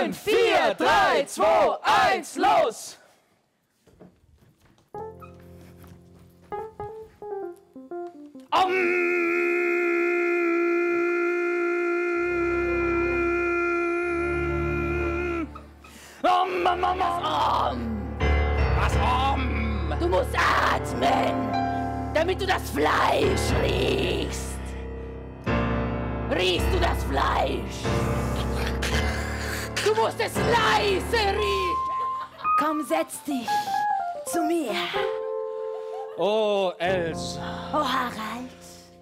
5, 4, 3, 2, 1, los! Om, om, om, om. Was um? Du musst atmen, damit du das Fleisch riechst. Riechst du das Fleisch? Du musst es leise riechen. Komm, setz dich zu mir. Oh, Els, Oh, Harald.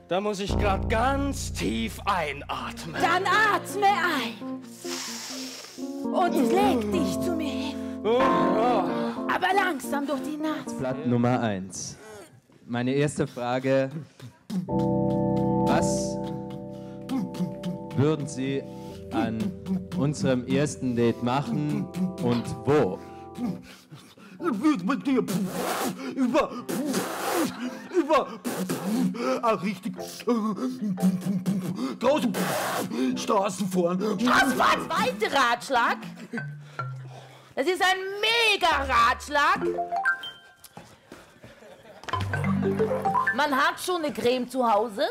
da muss ich grad ganz tief einatmen. Dann atme ein. Und leg dich zu mir hin. Oh, oh. Aber langsam durch die Nase. Blatt Nummer 1. Meine erste Frage. Was würden Sie an unserem ersten Date machen und wo? Wird mit dir über über auch richtig große Straßen fahren. Das war der zweite Ratschlag. Das ist ein Mega-Ratschlag. Man hat schon eine Creme zu Hause,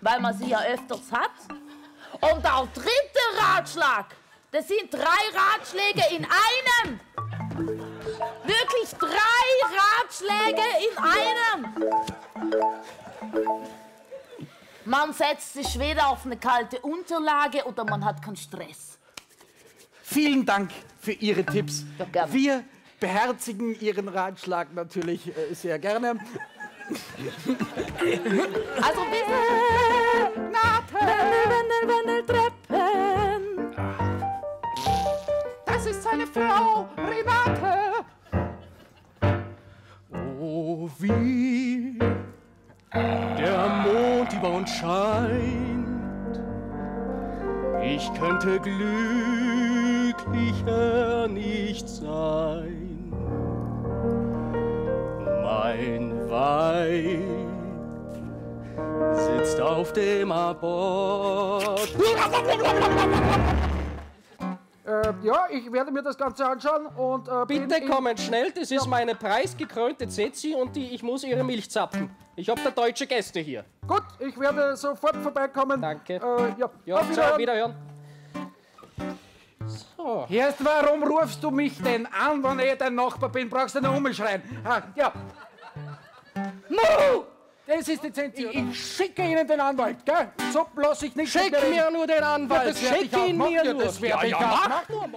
weil man sie ja öfters hat. Und der dritte Ratschlag, das sind drei Ratschläge in einem. Wirklich drei Ratschläge in einem. Man setzt sich weder auf eine kalte Unterlage oder man hat keinen Stress. Vielen Dank für Ihre Tipps. Gerne. Wir beherzigen Ihren Ratschlag natürlich äh, sehr gerne. Also bitte, Das ist seine Frau, Renate. oh, wie der Mond über uns scheint. Ich könnte glücklicher nicht sein. Mein Weib sitzt auf dem Abort. Äh, ja, ich werde mir das Ganze anschauen und äh, Bitte kommen schnell, das ist meine preisgekrönte Zetzi und die, ich muss ihre Milch zapfen. Ich hab da deutsche Gäste hier. Gut, ich werde sofort vorbeikommen. Danke. Äh, ja, Ja, auf so, Wiederhören. wiederhören. So. Erst warum rufst du mich denn an, wenn ich dein Nachbar bin? Brauchst du nur umschreien. Ah, ja. Mu! Das ist die Zensi. Ich, ich schicke Ihnen den Anwalt, gell? So lass ich nicht Schick mir nur den Ja, Anwalt, das werd schick ihn mir Ja, nur. das werd ich auch mach nur.